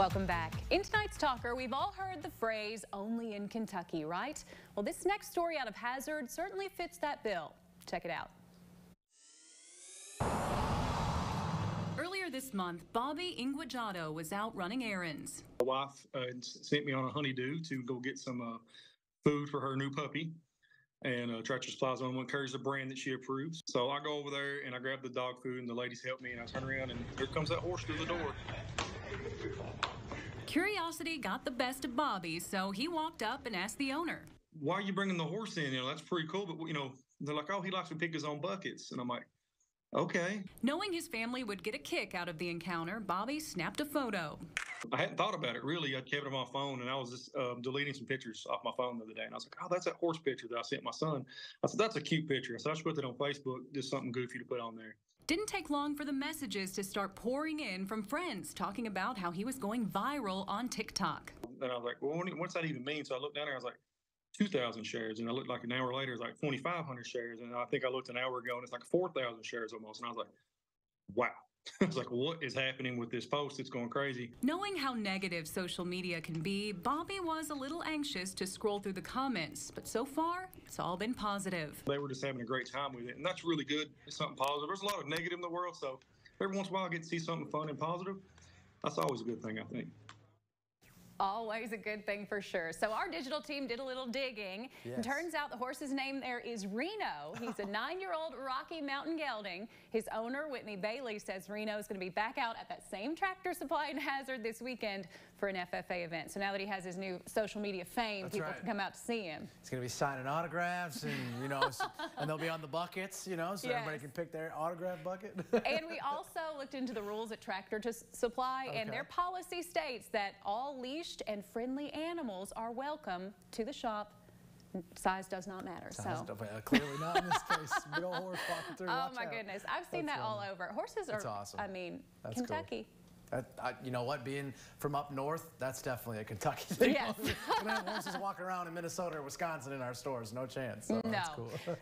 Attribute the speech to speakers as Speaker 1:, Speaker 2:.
Speaker 1: Welcome back. In tonight's talker, we've all heard the phrase only in Kentucky, right? Well, this next story out of Hazard certainly fits that bill. Check it out. Earlier this month, Bobby Inguajato was out running errands.
Speaker 2: My wife uh, sent me on a honeydew to go get some uh, food for her new puppy. And uh, Tractor Supply's on one carries a brand that she approves. So I go over there and I grab the dog food, and the ladies help me. And I turn around, and here comes that horse through the door.
Speaker 1: Curiosity got the best of Bobby, so he walked up and asked the owner.
Speaker 2: Why are you bringing the horse in? You know, that's pretty cool. But, you know, they're like, oh, he likes to pick his own buckets. And I'm like, okay.
Speaker 1: Knowing his family would get a kick out of the encounter, Bobby snapped a photo.
Speaker 2: I hadn't thought about it really. I kept it on my phone and I was just um, deleting some pictures off my phone the other day. And I was like, oh, that's that horse picture that I sent my son. I said, that's a cute picture. So I just put it on Facebook, just something goofy to put on there.
Speaker 1: Didn't take long for the messages to start pouring in from friends talking about how he was going viral on TikTok.
Speaker 2: And I was like, well, what's that even mean? So I looked down there, I was like, 2,000 shares. And I looked like an hour later, it's like 2,500 shares. And I think I looked an hour ago and it's like 4,000 shares almost. And I was like, wow. I was like, what is happening with this post? It's going crazy.
Speaker 1: Knowing how negative social media can be, Bobby was a little anxious to scroll through the comments, but so far, it's all been positive.
Speaker 2: They were just having a great time with it, and that's really good. It's something positive. There's a lot of negative in the world, so every once in a while I get to see something fun and positive. That's always a good thing, I think.
Speaker 1: Always a good thing for sure. So our digital team did a little digging. Yes. And turns out the horse's name there is Reno. He's a nine-year-old Rocky Mountain gelding. His owner, Whitney Bailey, says Reno is going to be back out at that same tractor supply and hazard this weekend for an FFA event. So now that he has his new social media fame, That's people right. can come out to see him.
Speaker 3: He's going to be signing autographs and, you know, and they'll be on the buckets, you know, so yes. everybody can pick their autograph bucket.
Speaker 1: and we also looked into the rules at Tractor Supply, okay. and their policy states that all leash leashed and friendly animals are welcome to the shop. Size does not matter. Size
Speaker 3: so uh, clearly not in this case. Big old horse walking through.
Speaker 1: Oh my out. goodness, I've seen That's that all over. Horses are.
Speaker 3: That's awesome.
Speaker 1: I mean, That's Kentucky.
Speaker 3: Cool. I, you know what? Being from up north, that's definitely a Kentucky thing.
Speaker 1: Yes.
Speaker 3: We're have horses walking around in Minnesota or Wisconsin in our stores. No chance. So
Speaker 1: no.